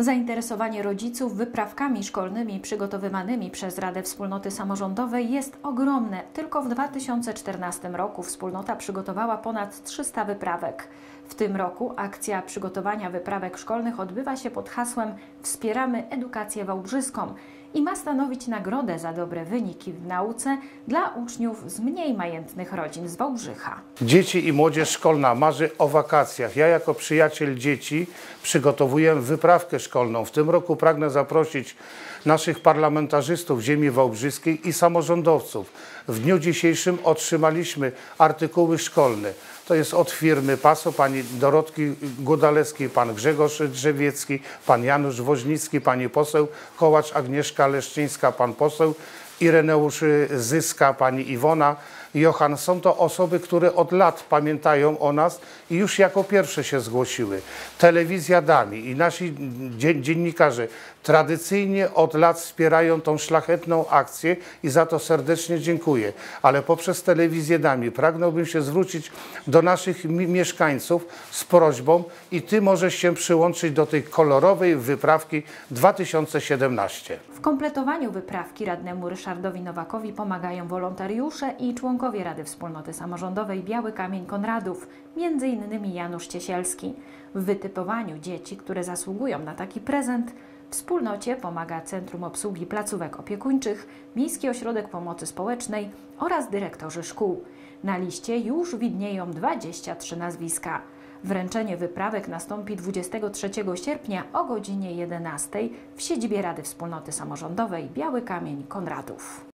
Zainteresowanie rodziców wyprawkami szkolnymi przygotowywanymi przez Radę Wspólnoty Samorządowej jest ogromne. Tylko w 2014 roku wspólnota przygotowała ponad 300 wyprawek. W tym roku akcja przygotowania wyprawek szkolnych odbywa się pod hasłem Wspieramy edukację wałbrzyską i ma stanowić nagrodę za dobre wyniki w nauce dla uczniów z mniej majętnych rodzin z Wałbrzycha. Dzieci i młodzież szkolna marzy o wakacjach. Ja jako przyjaciel dzieci przygotowuję wyprawkę szkolną. W tym roku pragnę zaprosić naszych parlamentarzystów ziemi wałbrzyskiej i samorządowców. W dniu dzisiejszym otrzymaliśmy artykuły szkolne. To jest od firmy PASO, pani Dorotki Gudalewskiej, pan Grzegorz Drzewiecki, pan Janusz Woźnicki, pani poseł Kołacz Agnieszka Leszczyńska, pan poseł Ireneusz Zyska, pani Iwona Johan. Są to osoby, które od lat pamiętają o nas i już jako pierwsze się zgłosiły. Telewizja Dami i nasi dzie- dziennikarze tradycyjnie od lat wspierają tą szlachetną akcję i za to serdecznie dziękuję. Ale poprzez telewizję Dami pragnąłbym się zwrócić do naszych mi- mieszkańców z prośbą i Ty możesz się przyłączyć do tej kolorowej wyprawki 2017. W kompletowaniu wyprawki radnemu Ryszardowi Nowakowi pomagają wolontariusze i członkowie Rady Wspólnoty Samorządowej Biały Kamień Konradów, m.in. Janusz Ciesielski. W wytypowaniu dzieci, które zasługują na taki prezent, wspólnocie pomaga Centrum Obsługi Placówek Opiekuńczych, Miejski Ośrodek Pomocy Społecznej oraz dyrektorzy szkół. Na liście już widnieją 23 nazwiska. Wręczenie wyprawek nastąpi 23 sierpnia o godzinie 11 w siedzibie Rady Wspólnoty Samorządowej Biały Kamień Konradów.